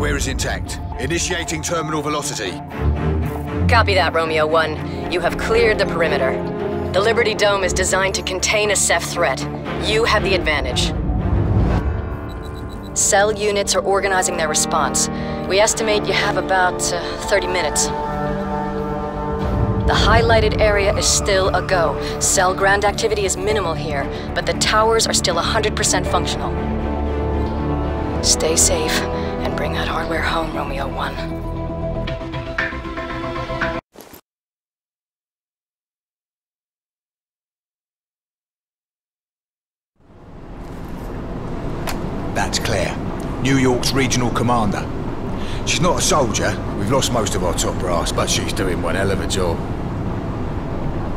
hardware is intact. Initiating terminal velocity. Copy that, Romeo 1. You have cleared the perimeter. The Liberty Dome is designed to contain a Ceph threat. You have the advantage. Cell units are organizing their response. We estimate you have about uh, 30 minutes. The highlighted area is still a go. Cell ground activity is minimal here, but the towers are still 100% functional. Stay safe bring that hardware home, Romeo 1. That's Claire, New York's regional commander. She's not a soldier. We've lost most of our top brass, but she's doing one hell of a job.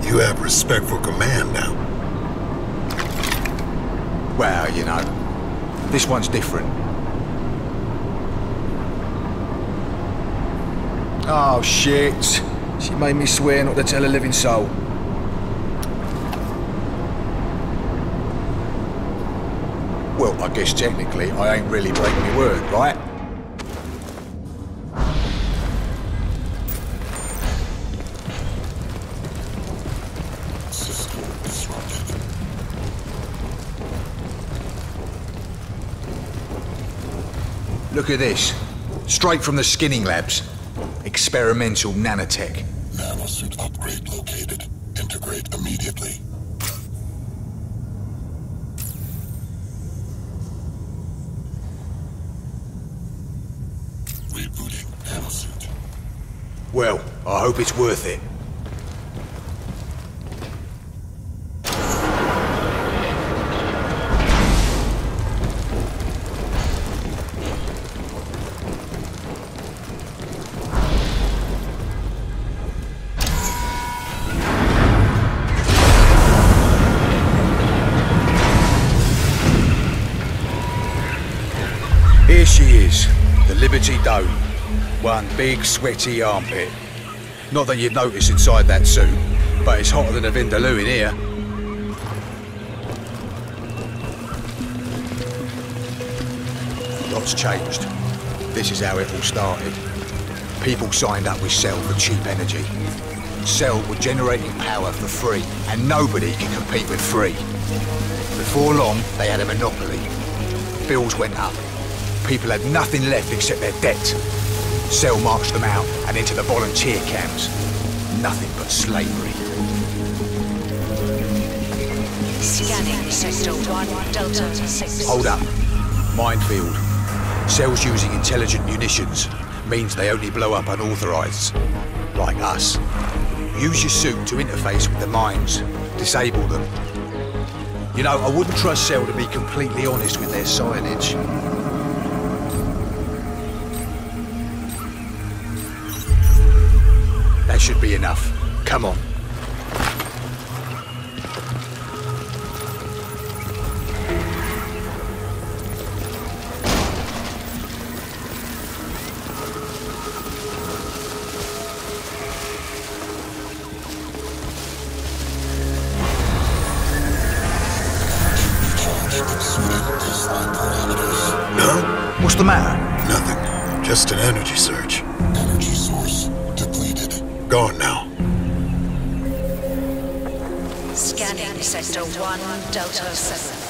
You have respect for command now. Well, you know, this one's different. Oh, shit. She made me swear not to tell a living soul. Well, I guess technically I ain't really breaking my word, right? Look at this. Straight from the skinning labs. Experimental nanotech. Nanosuit upgrade located. Integrate immediately. Rebooting nanosuit. Well, I hope it's worth it. One big sweaty armpit. Not that you'd notice inside that suit, but it's hotter than a Vindaloo in here. Lots changed. This is how it all started. People signed up with Cell for cheap energy. Cell were generating power for free, and nobody can compete with free. Before long, they had a monopoly. Bills went up. People had nothing left except their debt. Cell marched them out and into the volunteer camps. Nothing but slavery. Scanning Sector 1, Delta 6. Hold up. Minefield. Cells using intelligent munitions means they only blow up unauthorized. Like us. Use your suit to interface with the mines. Disable them. You know, I wouldn't trust Cell to be completely honest with their signage. Should be enough. Come on. Charge exceeding baseline parameters. No? What's the matter? Nothing. Just an energy surge. Energy source depleted. Gone now. Scanning Sector 1, Delta 7.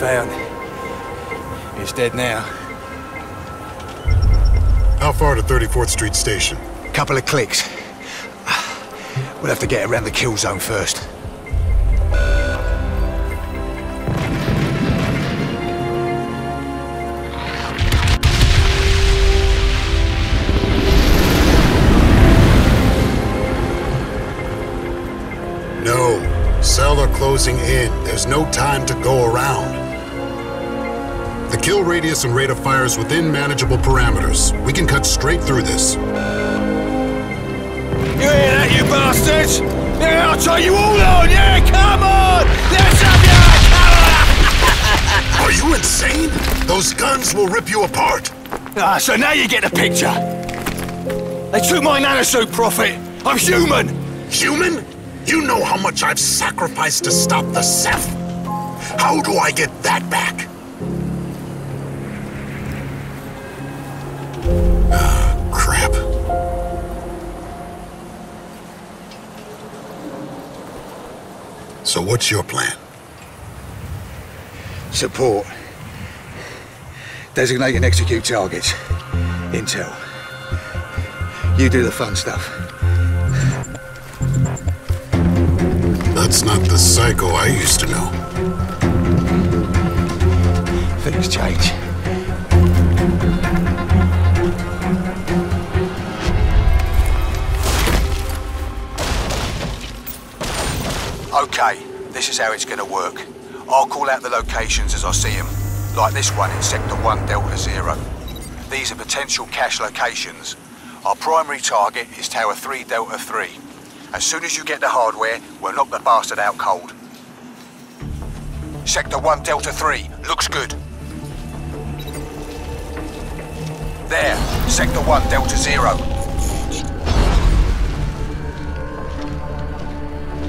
Found, it's dead now. How far to 34th Street Station? Couple of clicks. We'll have to get around the kill zone first. No. Cell are closing in. There's no time to go around. Kill radius and rate of fire is within manageable parameters. We can cut straight through this. You hear that, you bastards? Yeah, I'll tie you all on! Yeah, come on! Let's have ya! Are you insane? Those guns will rip you apart. Ah, so now you get the picture. They took my nanosuit, Prophet. I'm human. Human? You know how much I've sacrificed to stop the Ceph. How do I get that back? So what's your plan? Support. Designate and execute targets. Intel. You do the fun stuff. That's not the psycho I used to know. Things change. Okay, this is how it's gonna work. I'll call out the locations as I see them, like this one in Sector 1 Delta Zero. These are potential cache locations. Our primary target is Tower 3 Delta 3. As soon as you get the hardware, we'll knock the bastard out cold. Sector 1 Delta 3, looks good. There, Sector 1 Delta 0.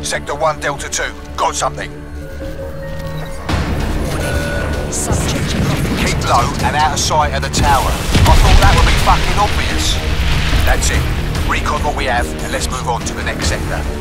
Sector 1 Delta 2, got something. Keep low and out of sight of the tower. I thought that would be fucking obvious. That's it. Recon what we have and let's move on to the next sector.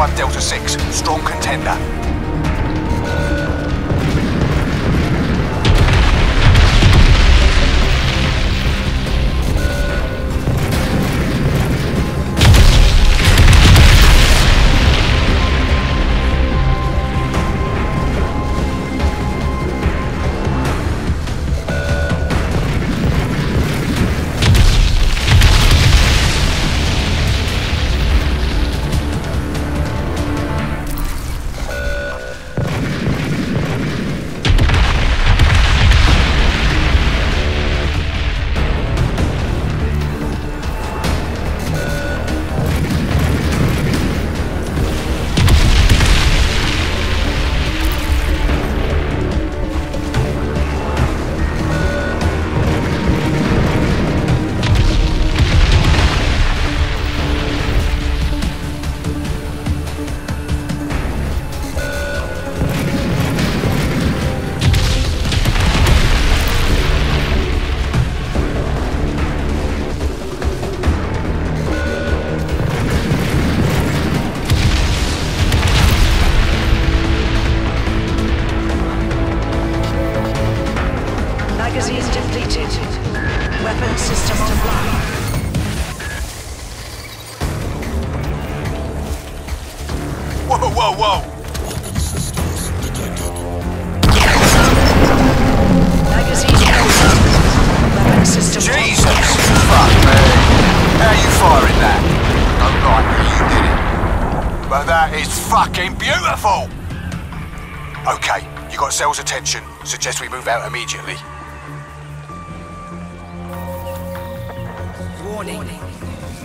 1 Delta 6. Strong contender. That is fucking beautiful! Okay, you got Cell's attention. Suggest we move out immediately. Warning.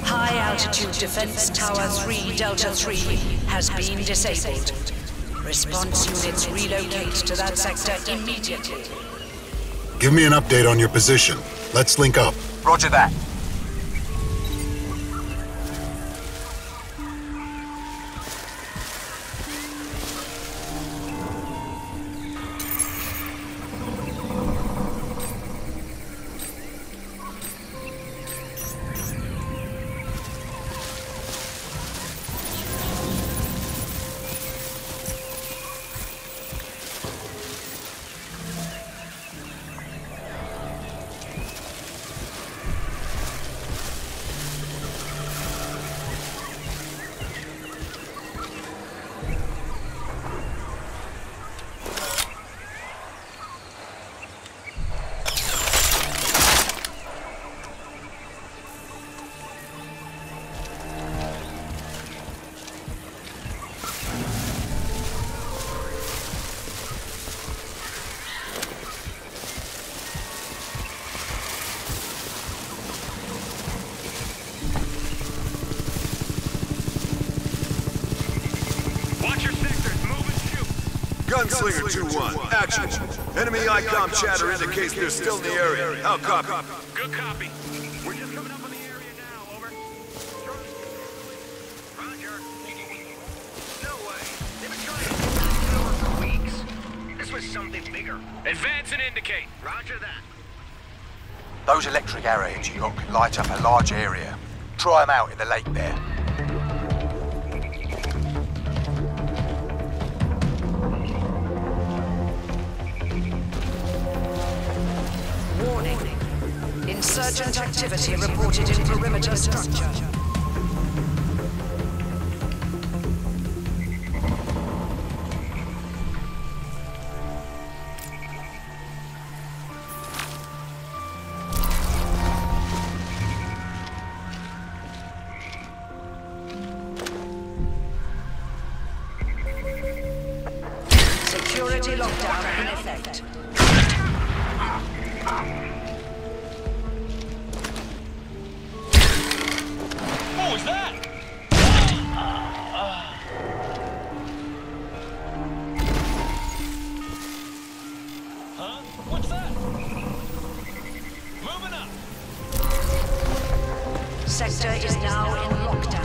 High altitude defense tower 3 Delta 3 has been disabled. Response units relocate to that sector immediately. Give me an update on your position. Let's link up. Roger that. Gunslinger 2-1, action. Enemy ICOM chatter indicates they're still in the area. How copy? Good copy. We're just coming up on the area now, over. Roger. No way. They've been trying to get this for weeks. This was something bigger. Advance and indicate. Roger that. Those electric arrowheads you got can light up a large area. Try them out in the lake there. Insurgent activity reported in perimeter structure. Sector is now in lockdown.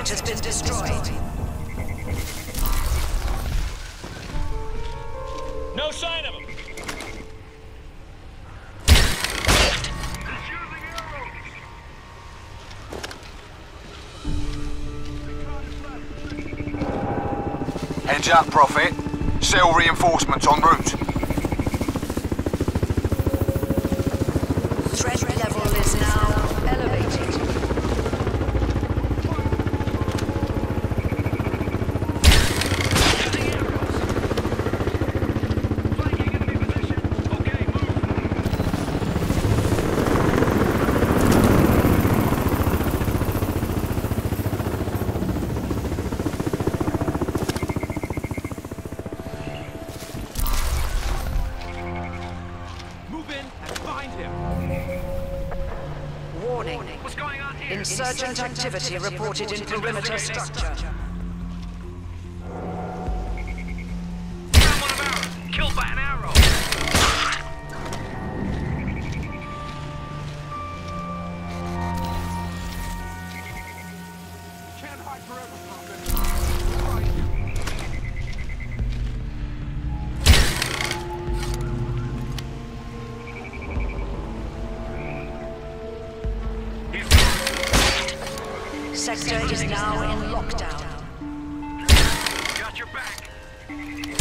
Primary asset has been destroyed. No sign of him. Heads up, Prophet. Cell reinforcements en route. Insurgent activity reported in perimeter structure. Back.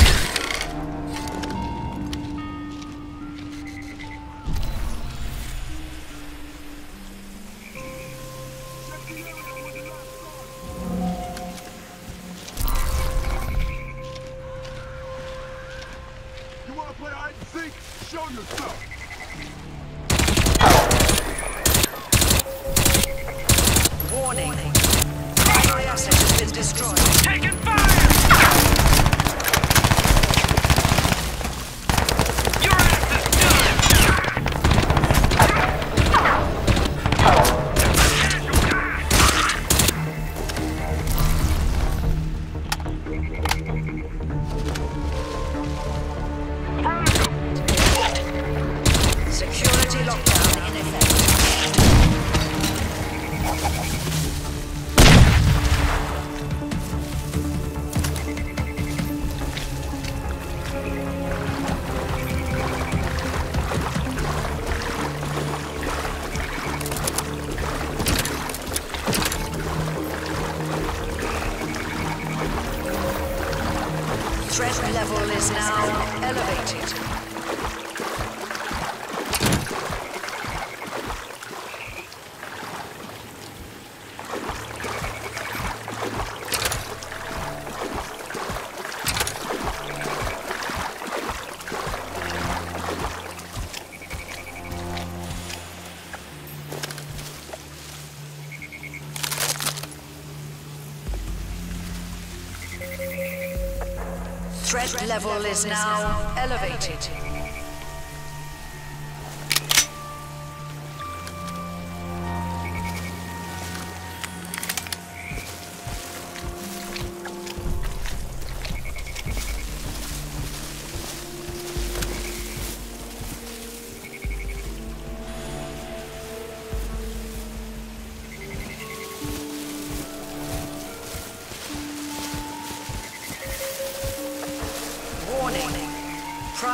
Threat level is now elevated.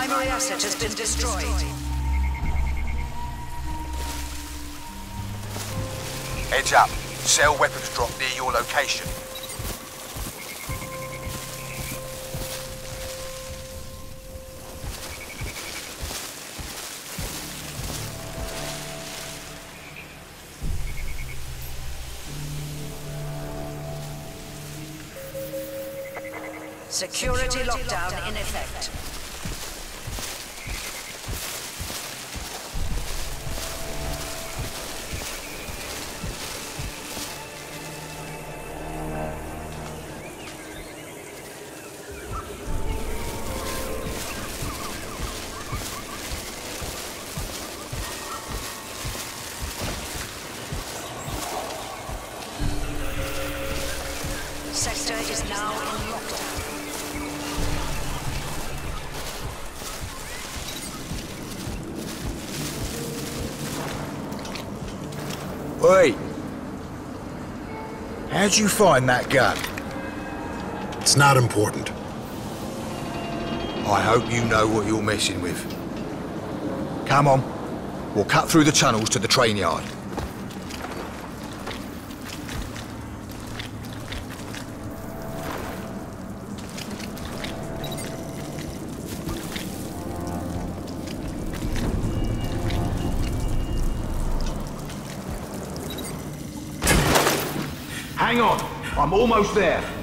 Primary asset has been destroyed. Heads up. Cell weapons drop near your location. Security lockdown in effect. How'd you find that gun? It's not important. I hope you know what you're messing with. Come on. We'll cut through the tunnels to the train yard. Hang on. I'm almost there.